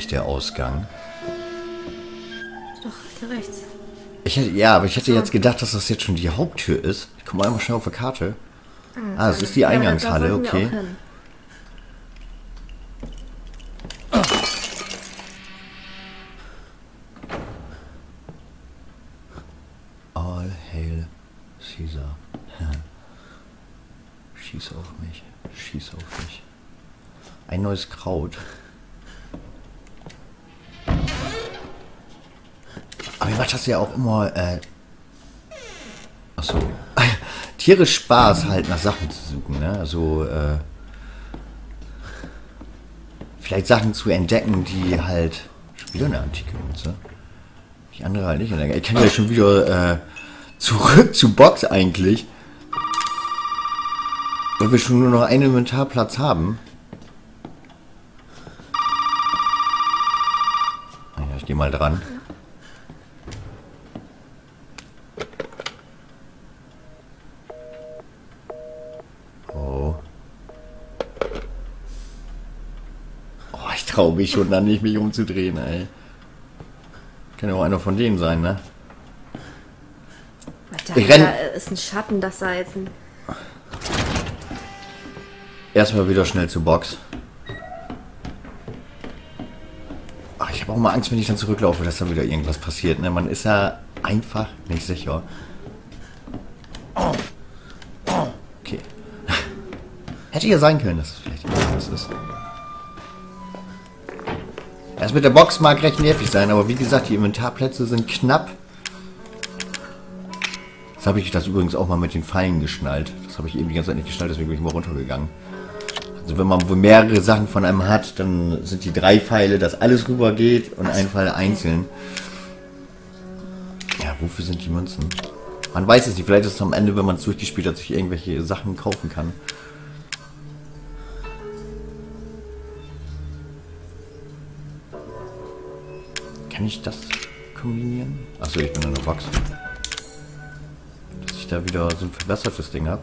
nicht der Ausgang. Doch, hier rechts. Ich hätte, ja, aber ich hätte jetzt gedacht, dass das jetzt schon die Haupttür ist. Ich guck mal einmal schnell auf der Karte. Ah, das ist die Ja, Eingangshalle, wir okay. hin. All hail Caesar. Schieß auf mich. Schieß auf mich. Ein neues Kraut. Mir macht das ja auch immer, äh. Achso. Tierisch Spaß halt nach Sachen zu suchen, ne? Also, äh. Vielleicht Sachen zu entdecken, die halt. Wieder eine antike Münze. Die andere halt nicht. Ich kann ja schon wieder äh, zurück zu Box eigentlich. Weil wir schon nur noch einen Inventarplatz haben. Ah Ja, ich gehe mal dran. Oh. Oh, ich traue mich schon dann nicht, mich umzudrehen, ey. Kann ja auch einer von denen sein, ne? Alter, Ich renn- da ist ein Schatten, das da jetzt ein. Erstmal wieder schnell zur Box. Ach, ich habe auch mal Angst, wenn ich dann zurücklaufe, dass da wieder irgendwas passiert. Ne? Man ist ja einfach nicht sicher. Okay. Hätte ja sein können, dass es vielleicht irgendwas ist. Das mit der Box mag recht nervig sein, aber wie gesagt, die Inventarplätze sind knapp. Jetzt habe ich das übrigens auch mal mit den Pfeilen geschnallt. Das habe ich eben die ganze Zeit nicht geschnallt, deswegen bin ich mal runtergegangen. Also wenn man wohl mehrere Sachen von einem hat, dann sind die drei Pfeile, dass alles rüber geht und ein Pfeil einzeln. Ja, wofür sind die Münzen? Man weiß es nicht. Vielleicht ist es am Ende, wenn man es durchgespielt hat, sich irgendwelche Sachen kaufen kann. Kann ich das kombinieren? Achso, ich bin in der Box. Dass ich da wieder so ein verbessertes Ding habe.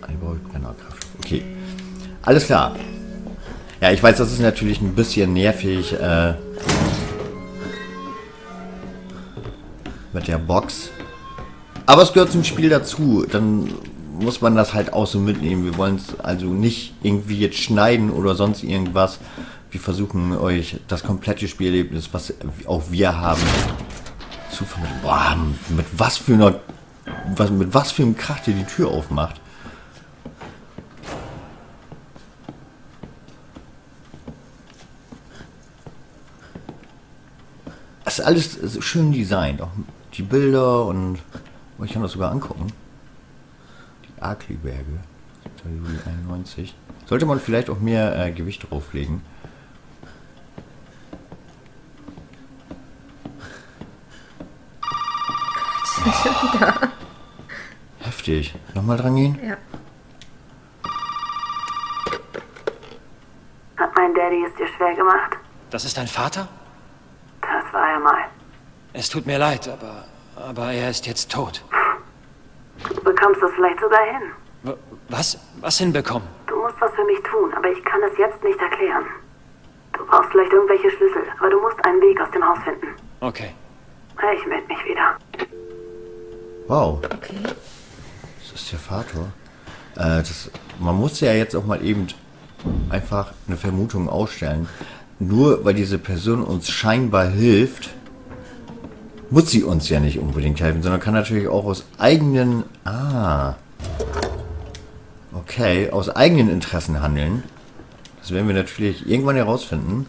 Einbaubrennerkraft. Okay. Alles klar. Ja, ich weiß, das ist natürlich ein bisschen nervig äh, mit der Box. Aber es gehört zum Spiel dazu. Dann muss man das halt auch so mitnehmen. Wir wollen es also nicht irgendwie jetzt schneiden oder sonst irgendwas. Wir versuchen euch das komplette Spielerlebnis, was auch wir haben, zu vermitteln. Boah, mit was für einer, was, mit was für einem Krach der die Tür aufmacht. Das ist alles schön designt. Auch die Bilder und oh, ich kann das sogar angucken. Die Arkli-Berge. 7. Juli 91. Sollte man vielleicht auch mehr äh, Gewicht drauflegen. Heftig. Nochmal dran gehen? Ja. Hat mein Daddy es dir schwer gemacht? Das ist dein Vater? Das war er mal. Es tut mir leid, aber, aber er ist jetzt tot. Du bekommst es vielleicht sogar hin. Was? Was hinbekommen? Du musst was für mich tun, aber ich kann es jetzt nicht erklären. Du brauchst vielleicht irgendwelche Schlüssel, aber du musst einen Weg aus dem Haus finden. Okay. Ich melde mich wieder. Wow, Okay. das ist der Vater. Äh, das, man muss ja jetzt auch mal eben einfach eine Vermutung ausstellen. Nur weil diese Person uns scheinbar hilft, muss sie uns ja nicht unbedingt helfen, sondern kann natürlich auch aus eigenen... Ah. Okay, aus eigenen Interessen handeln. Das werden wir natürlich irgendwann herausfinden.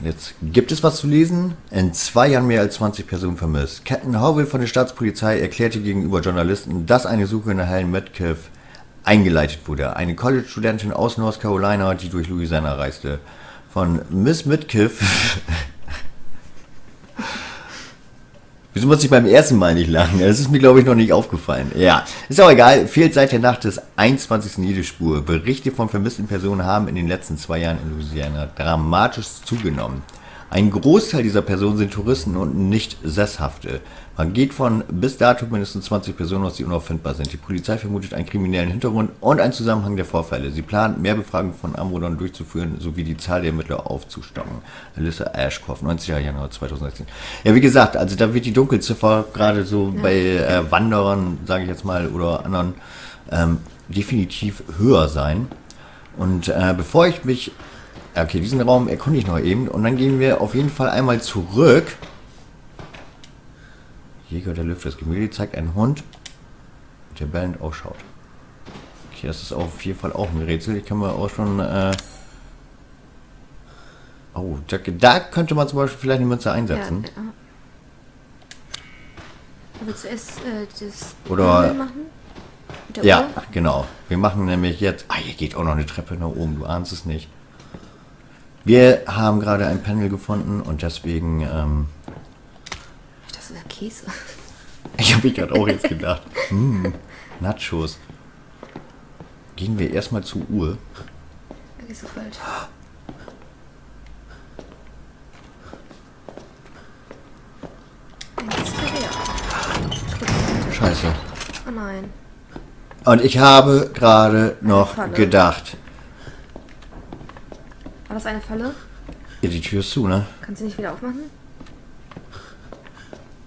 Und jetzt gibt es was zu lesen. In zwei Jahren mehr als 20 Personen vermisst. Captain Howell von der Staatspolizei erklärte gegenüber Journalisten, dass eine Suche nach Helen Metcalf eingeleitet wurde. Eine College-Studentin aus North Carolina, die durch Louisiana reiste. Von Miss Metcalf. Wieso muss ich beim ersten Mal nicht lachen? Das ist mir, glaube ich, noch nicht aufgefallen. Ja, ist auch egal. Fehlt seit der Nacht des 21. jede Spur. Berichte von vermissten Personen haben in den letzten zwei Jahren in Louisiana dramatisch zugenommen. Ein Großteil dieser Personen sind Touristen und nicht Sesshafte. Man geht von bis dato mindestens 20 Personen aus, die unauffindbar sind. Die Polizei vermutet einen kriminellen Hintergrund und einen Zusammenhang der Vorfälle. Sie plant, mehr Befragungen von Anwohnern durchzuführen, sowie die Zahl der Ermittler aufzustocken. Alyssa Ashcroft, 90. Januar 2016. Ja, wie gesagt, also da wird die Dunkelziffer gerade so bei äh, Wanderern, sage ich jetzt mal, oder anderen ähm, definitiv höher sein. Und äh, bevor ich mich... Okay, diesen Raum erkunde ich noch eben. Und dann gehen wir auf jeden Fall einmal zurück. Jäger der Lüfte. Das Gemälde zeigt einen Hund, der bellend ausschaut. Okay, das ist auf jeden Fall auch ein Rätsel. Ich kann mir auch schon... Äh oh, da, da könnte man zum Beispiel vielleicht eine Münze einsetzen. Ja, ja. Aber zuerst äh, das Oder- machen? Ja, Uhr? genau. Wir machen nämlich jetzt. Ah, hier geht auch noch eine Treppe nach oben, du ahnst es nicht. Wir haben gerade ein Panel gefunden und deswegen. Ähm, Das ist ja Käse. ich habe mich gerade auch jetzt gedacht. Hm, Nachos. Gehen wir erstmal zur Uhr. Da gehst du falsch. Scheiße. Oh nein. Und ich habe gerade noch gedacht. War das eine Falle? Ja, die Tür ist zu, ne? Kannst du nicht wieder aufmachen?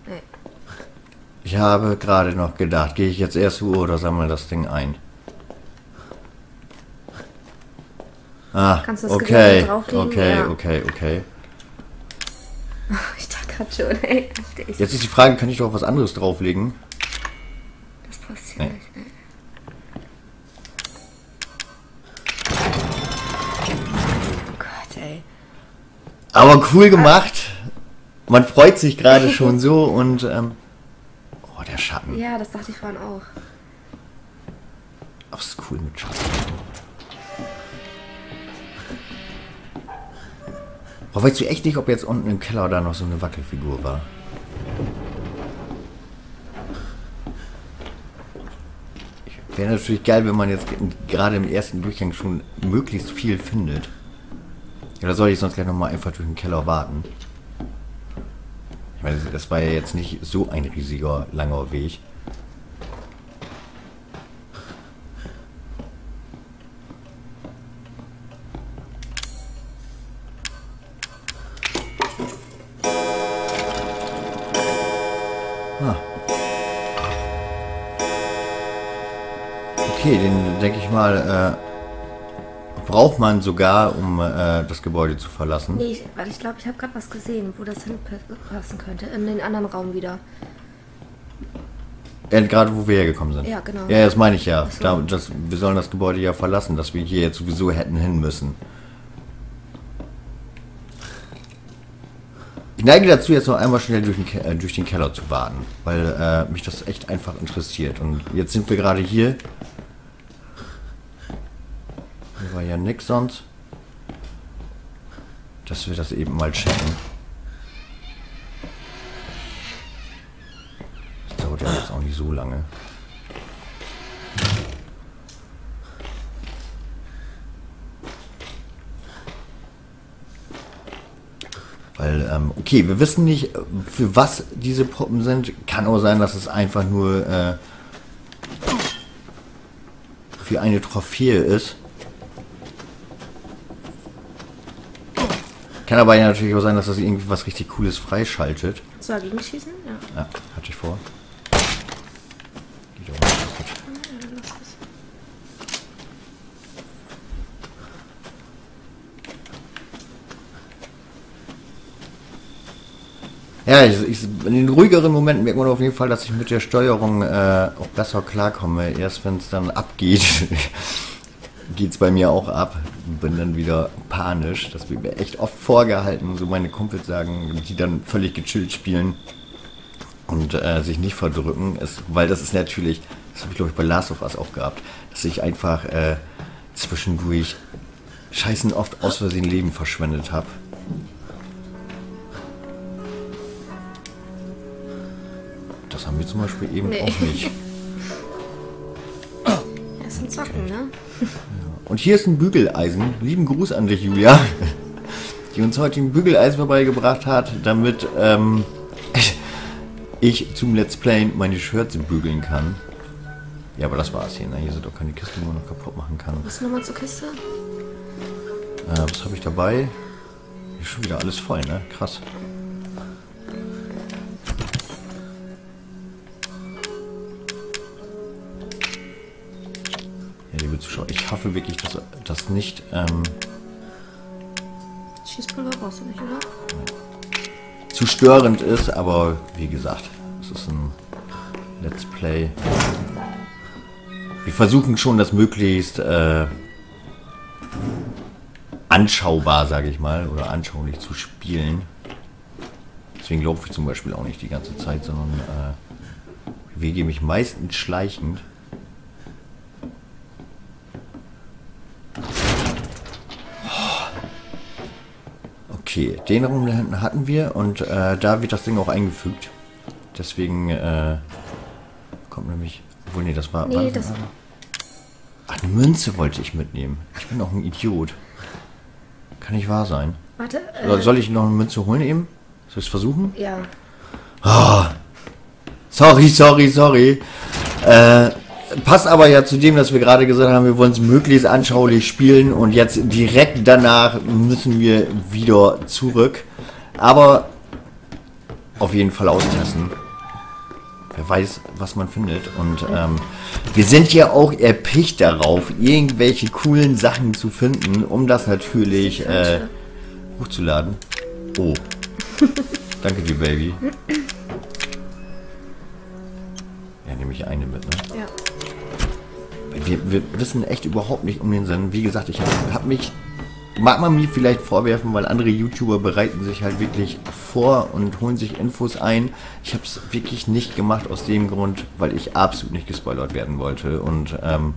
Nee. Ich habe gerade noch gedacht, gehe ich jetzt erst Uhr oder sammle das Ding ein? Ah, Kannst du das okay, drauflegen? okay, Ja. okay, okay. Ich dachte gerade schon, ey. Jetzt ist die Frage, kann ich doch was anderes drauflegen? das passiert Nee. nicht. ey. Oh Gott, ey. Aber cool gemacht. Man freut sich gerade schon so und ähm, oh, der Schatten. Ja, das dachte ich vorhin auch. Oh, ist cool mit Schatten. Oh, weißt du echt nicht, ob jetzt unten im Keller da noch so eine Wackelfigur war? Wäre natürlich geil, wenn man jetzt gerade im ersten Durchgang schon möglichst viel findet. Oder soll ich sonst gleich nochmal einfach durch den Keller warten? Ich meine, das war ja jetzt nicht so ein riesiger, langer Weg. Ah. Okay, den denke ich mal, äh, braucht man sogar, um äh, das Gebäude zu verlassen. Nee, ich, warte, ich glaube, ich habe gerade was gesehen, wo das hinpassen könnte. In den anderen Raum wieder. Ja, gerade wo wir hergekommen sind. Ja, genau. Ja, das meine ich ja. So. Da, das, wir sollen das Gebäude ja verlassen, dass wir hier jetzt sowieso hätten hin müssen. Ich neige dazu, jetzt noch einmal schnell durch den, äh, durch den Keller zu warten, weil äh, mich das echt einfach interessiert. Und jetzt sind wir gerade hier. Hier war ja nix sonst. Dass wir das eben mal checken. Das dauert ja jetzt auch nicht so lange. Weil, ähm, okay, wir wissen nicht, äh, für was diese Puppen sind. Kann auch sein, dass es einfach nur äh, für eine Trophäe ist. Kann aber ja natürlich auch sein, dass das irgendwie was richtig Cooles freischaltet. Du dagegen schießen? Ja. Ja, hatte ich vor. Geht auch nicht. Ja, ich, ich, in den ruhigeren Momenten merkt man auf jeden Fall, dass ich mit der Steuerung äh, auch besser klarkomme. Erst wenn es dann abgeht, geht es bei mir auch ab. Bin dann wieder panisch. Das wird mir echt oft vorgehalten. So meine Kumpels sagen, die dann völlig gechillt spielen und äh, sich nicht verdrücken. Ist, weil das ist natürlich, das habe ich glaube ich bei Last of Us auch gehabt, dass ich einfach äh, zwischendurch scheißen oft aus Versehen Leben verschwendet habe. Das haben wir zum Beispiel eben Nee. auch nicht. Ein Zocken, ne? Und hier ist ein Bügeleisen. Lieben Gruß an dich, Julia. die uns heute ein Bügeleis vorbeigebracht hat, damit ähm, ich zum Let's Play meine Shirts bügeln kann. Ja, aber das war's hier. Ne? Hier sind doch keine Kisten, wo man noch kaputt machen kann. Was nochmal zur Kiste? Äh, was habe ich dabei? Hier ist schon wieder alles voll, ne? Krass. Hoffe wirklich, dass das nicht ähm, Schießpulver brauchst du nicht, oder? zu störend ist, aber wie gesagt, es ist ein Let's Play. Wir versuchen schon, das möglichst äh, anschaubar, sage ich mal, oder anschaulich zu spielen. Deswegen laufe ich zum Beispiel auch nicht die ganze Zeit, sondern äh, bewege mich meistens schleichend. Okay, den Raum hatten wir und äh, da wird das Ding auch eingefügt. Deswegen äh, kommt nämlich. Obwohl, nee, das war. Nee, war das- Ach, eine Münze wollte ich mitnehmen. Ich bin auch ein Idiot. Kann nicht wahr sein. Warte, äh, Soll ich noch eine Münze holen eben? Soll ich es versuchen? ja. Sorry, sorry, sorry. Äh, passt aber ja zu dem, dass wir gerade gesagt haben, wir wollen es möglichst anschaulich spielen und jetzt direkt danach müssen wir wieder zurück. Aber auf jeden Fall austesten. Wer weiß, was man findet. Und ähm, wir sind ja auch erpicht darauf, irgendwelche coolen Sachen zu finden, um das natürlich äh, hochzuladen. Oh. Danke dir, Baby. Ja, nehme ich eine mit, ne? Ja. Wir, wir wissen echt überhaupt nicht um den Sinn. Wie gesagt, ich habe hab mich, mag man mir vielleicht vorwerfen, weil andere YouTuber bereiten sich halt wirklich vor und holen sich Infos ein. Ich habe es wirklich nicht gemacht aus dem Grund, weil ich absolut nicht gespoilert werden wollte. Und ähm,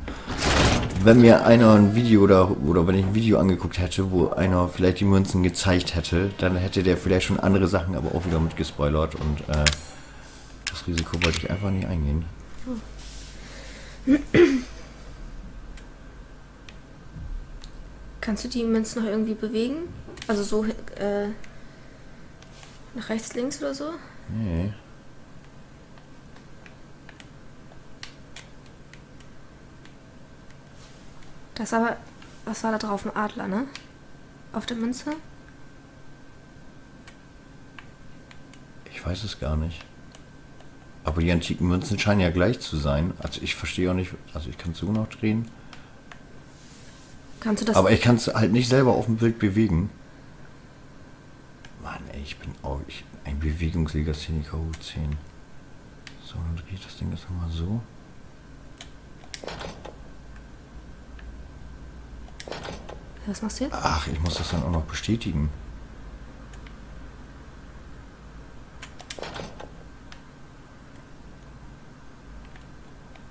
wenn mir einer ein Video oder, oder wenn ich ein Video angeguckt hätte, wo einer vielleicht die Münzen gezeigt hätte, dann hätte der vielleicht schon andere Sachen aber auch wieder mit gespoilert und äh, das Risiko wollte ich einfach nicht eingehen. Kannst du die Münzen noch irgendwie bewegen? Also so äh, nach rechts, links oder so? Nee. Das aber, was war da drauf? Ein Adler, ne? Auf der Münze? Ich weiß es gar nicht. Aber die antiken Münzen scheinen ja gleich zu sein. Also ich verstehe auch nicht, also ich kann es so noch drehen. Kannst du das? Aber ich kann es halt nicht selber auf dem Bild bewegen. Mann, ey, ich bin auch ich, ein Bewegungslegastheniker hoch 10. So, dann drehe ich das Ding jetzt nochmal so. was machst du jetzt? Ach, ich muss das dann auch noch bestätigen.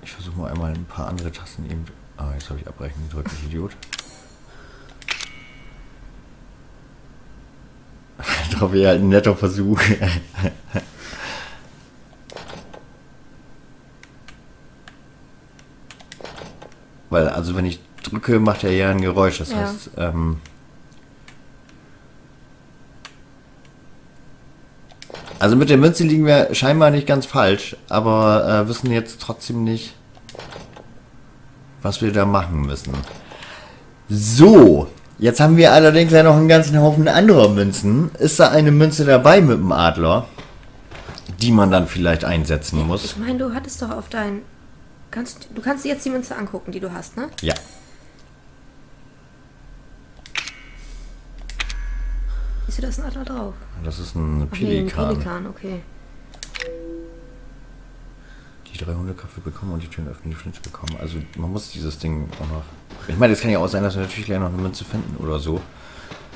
Ich versuche mal einmal ein paar andere Tasten eben. Ah, jetzt habe ich abbrechen gedrückt, ich Idiot. Wäre halt ein netter Versuch. Weil, also wenn ich drücke, macht er ja ein Geräusch. Das Ja. heißt, ähm, Also mit der Münze liegen wir scheinbar nicht ganz falsch, aber äh, wissen jetzt trotzdem nicht, was wir da machen müssen. So, jetzt haben wir allerdings ja noch einen ganzen Haufen anderer Münzen. Ist da eine Münze dabei mit dem Adler, die man dann vielleicht einsetzen muss? Ich meine, du hattest doch auf dein. Kannst, du kannst dir jetzt die Münze angucken, die du hast, ne? Ja. Siehst du, da ist ein Adler drauf. Das ist ein Ach nee, ein Pelikan. Pelikan, okay. Die drei Hundeköpfe bekommen und die Türen öffnen, die Flinch bekommen. Also man muss dieses Ding auch noch. Ich meine, es kann ja auch sein, dass wir natürlich gleich noch eine Münze finden oder so.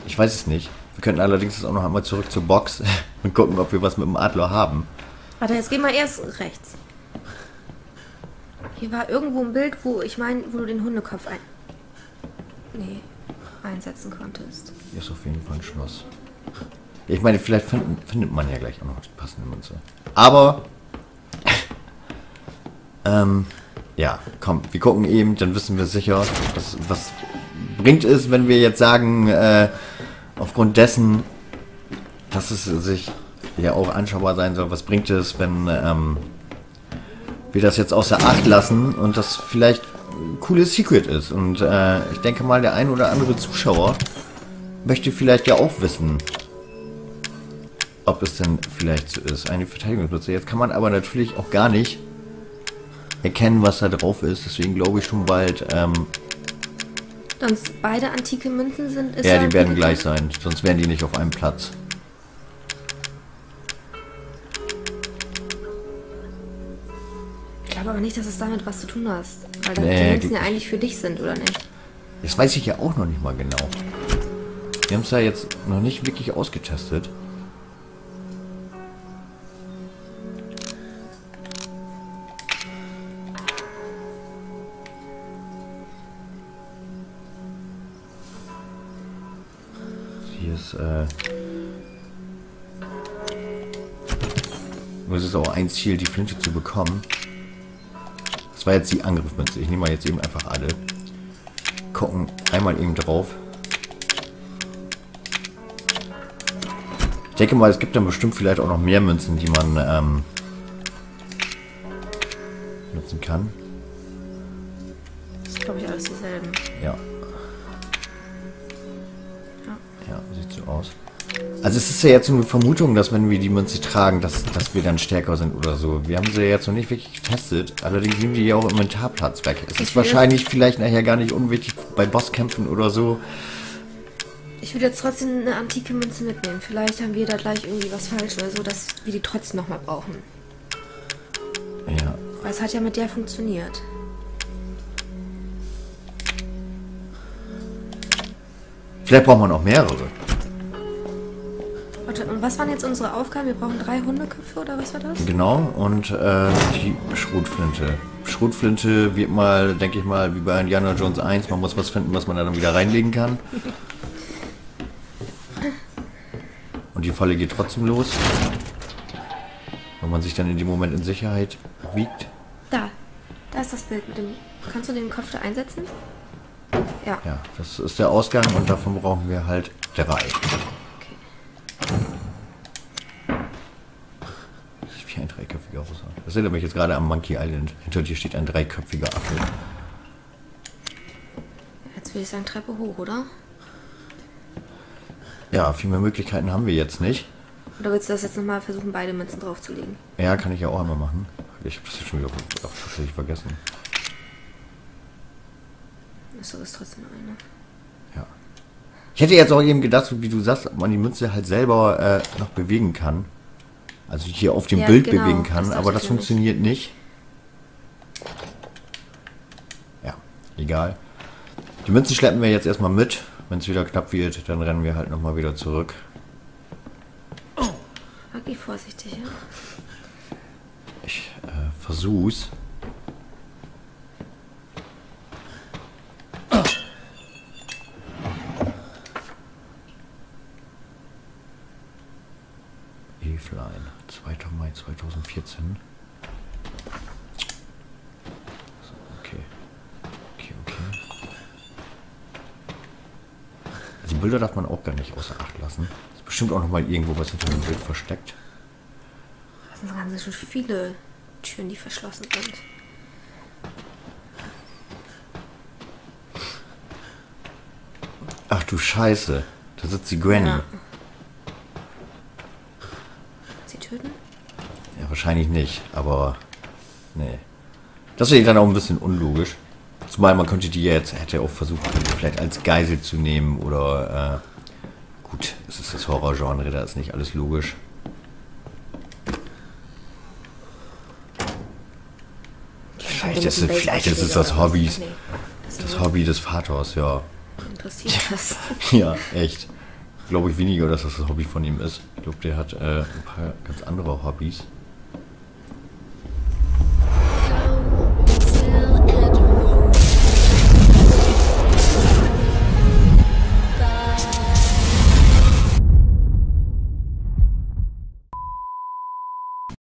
Ich weiß es nicht. Wir könnten allerdings jetzt auch noch einmal zurück zur Box und gucken, ob wir was mit dem Adler haben. Warte, jetzt geh mal erst rechts. Hier war irgendwo ein Bild, wo ich meine, wo du den Hundekopf ein. Nee, einsetzen konntest. Hier ist auf jeden Fall ein Schloss. Ich meine, vielleicht finden, findet man ja gleich auch noch die passende Münze. Aber. ähm, ja, komm, wir gucken eben, dann wissen wir sicher, was, was bringt es, wenn wir jetzt sagen, äh, aufgrund dessen, dass es sich ja auch anschaubar sein soll, was bringt es, wenn ähm, wir das jetzt außer Acht lassen und das vielleicht ein cooles Secret ist. Und äh, ich denke mal, der ein oder andere Zuschauer möchte vielleicht ja auch wissen, ob es denn vielleicht so ist, eine Verteidigungsnutze. Jetzt kann man aber natürlich auch gar nicht erkennen, was da drauf ist. Deswegen glaube ich schon bald, ähm, Sonst beide antike Münzen sind. Ist ja, die werden gleich sein. Sonst wären die nicht auf einem Platz. Ich glaube aber nicht, dass es damit was zu tun hat. Weil dann Nee, die Münzen ja eigentlich für dich sind, oder nicht? Das weiß ich ja auch noch nicht mal genau. Wir haben es ja jetzt noch nicht wirklich ausgetestet. Es ist auch ein Ziel, die Flinte zu bekommen. Das war jetzt die Angriffmünze. Ich nehme mal jetzt eben einfach alle gucken einmal eben drauf. Ich denke mal, es gibt dann bestimmt vielleicht auch noch mehr Münzen, die man ähm, nutzen kann. Ja jetzt nur eine Vermutung, dass wenn wir die Münze tragen, dass, dass wir dann stärker sind oder so. Wir haben sie ja jetzt noch nicht wirklich getestet. Allerdings nehmen die ja auch Inventarplatz weg. Es ist will- wahrscheinlich vielleicht nachher gar nicht unwichtig bei Bosskämpfen oder so. Ich würde jetzt trotzdem eine antike Münze mitnehmen. Vielleicht haben wir da gleich irgendwie was falsch oder so, dass wir die trotzdem nochmal brauchen. Ja. Weil es hat ja mit der funktioniert. Vielleicht braucht man auch mehrere. Was waren jetzt unsere Aufgaben? Wir brauchen drei Hundeköpfe oder was war das? Genau, und äh, die Schrotflinte. Schrotflinte wird mal, denke ich mal, wie bei Indiana Jones 1, man muss was finden, was man da dann wieder reinlegen kann. Und die Falle geht trotzdem los. Wenn man sich dann in dem Moment in Sicherheit wiegt. Da. Da ist das Bild mit dem. Kannst du den Kopf da einsetzen? Ja. Ja, das ist der Ausgang und davon brauchen wir halt drei. Okay. Das ist wie ein dreiköpfiger Erinnert mich jetzt gerade am Monkey Island. Hinter dir steht ein dreiköpfiger Affe. Jetzt will ich sagen Treppe hoch, oder? Ja, viel mehr Möglichkeiten haben wir jetzt nicht. Oder willst du das jetzt nochmal versuchen, beide Münzen draufzulegen? Ja, kann ich ja auch einmal machen. Ich habe das jetzt schon wieder auch tatsächlich vergessen. Achso, ist trotzdem eine. Ja. Ich hätte jetzt auch eben gedacht, wie du sagst, ob man die Münze halt selber äh, noch bewegen kann. Also hier auf dem Ja, Bild genau, bewegen das kann, dachte aber ich das funktioniert nicht. Ja, egal. Die Münzen schleppen wir jetzt erstmal mit. Wenn es wieder knapp wird, dann rennen wir halt nochmal wieder zurück. Ah, geh vorsichtig, ja? Ich äh, versuch's. 2014. So, okay. Okay, okay. Also Bilder darf man auch gar nicht außer Acht lassen. Ist bestimmt auch noch mal irgendwo was hinter dem Bild versteckt. Das sind ganz schön viele Türen, die verschlossen sind. Ach du Scheiße. Da sitzt die Granny. Ja. Ja. Sie töten? Wahrscheinlich nicht, aber nee. Das wäre dann auch ein bisschen unlogisch. Zumal man könnte die jetzt, hätte auch versucht, die vielleicht als Geisel zu nehmen oder äh, gut, es ist das Horrorgenre, da ist nicht alles logisch. Vielleicht ist es, vielleicht ist es das Hobby, das ist Hobby des Vaters, ja. interessiert das. Ja, echt. Glaube ich weniger, dass das das Hobby von ihm ist. Ich glaube, der hat äh, ein paar ganz andere Hobbys.